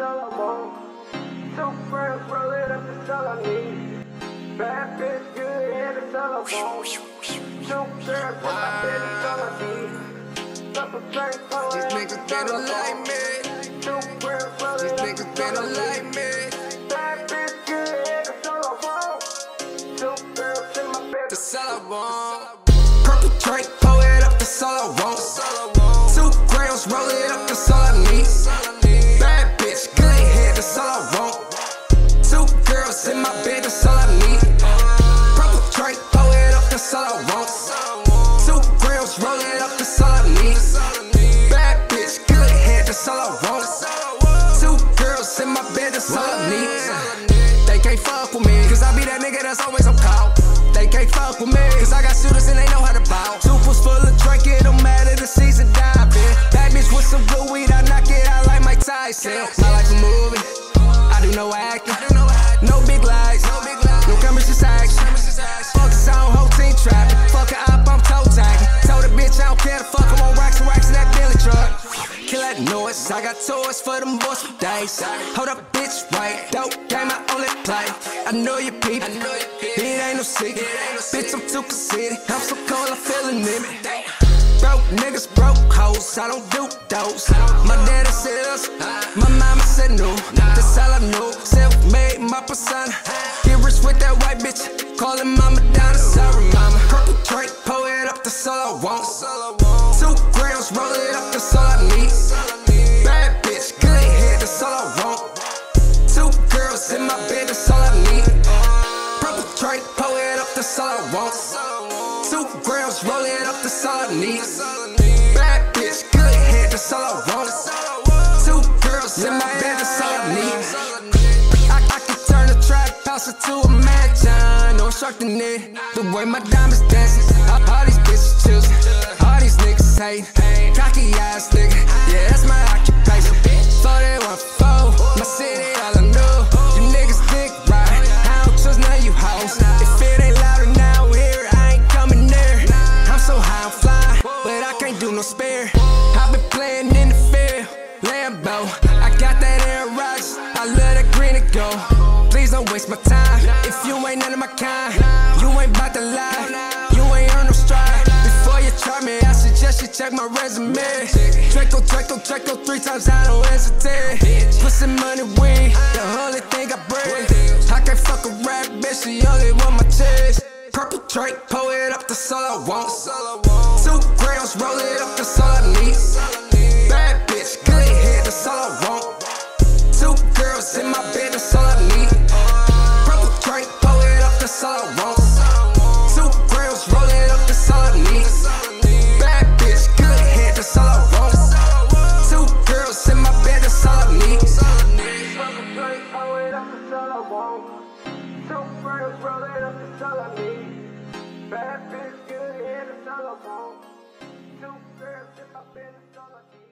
Two friends, roll it up, that's all I need. Bad bitch, good head, that's all I want. Two friends, roll my bed, that's all I need. These niggas all like me. These niggas all like me. All I want. Girls That's all I want. Purple drink, pour it up, that's all I want. Two grams, roll it up, that's all I need. That's always on call. They can't fuck with me, cause I got shooters and they know how to bow. Tuples full of drink, it don't matter the season diving. That bitch with some good weed, I knock it out like Mike Tyson. My life a movie, I do no acting. No big lies, no cameras, just action. Fuck a sound, whole team trap. Fuck a op, I'm toe tagging. Told the bitch I don't care to fuck, I'm on rocks and rocks in that Billy truck. Kill that noise, I got toys for them boys for days. Hold up, bitch, right? I know you peep, it ain't no secret. Bitch, I'm too conceited. I'm so cold, I feel an limit. Broke niggas, broke hoes, I don't do those. My daddy said us, my mama said no. Want. Two grams, roll it up, that's all I need. Bad bitch, good head, that's all I want. Two girls in my bed, that's all I need. I, I can turn a trap house into a mansion. No instructing it. The way my diamonds dancing. All, these bitches choosing. All these niggas hating. Cocky ass nigga. I've been playing in the field. Lambo. I got that Aaron Rodgers. I love that green and gold. Please don't waste my time. If you ain't none of my kind, you ain't about to lie. You ain't earn no stride. Before you try me, I suggest you check my resume. Draco, Draco, Draco, three times I don't hesitate. Put some money weed, the only thing girls in my bed, that's all I need. Purple drink, pour it up, that's all I want. Two grams, roll it up, that's all I need. Bad bitch, good head, that's all I want. Two girls in my bed, that's all I need. Couple drinks, pour it up, that's all I want. Two friends, roll it up, that's all I need. Bad bitch, good head, that's all I want. Two girls in my bed, that's all I need.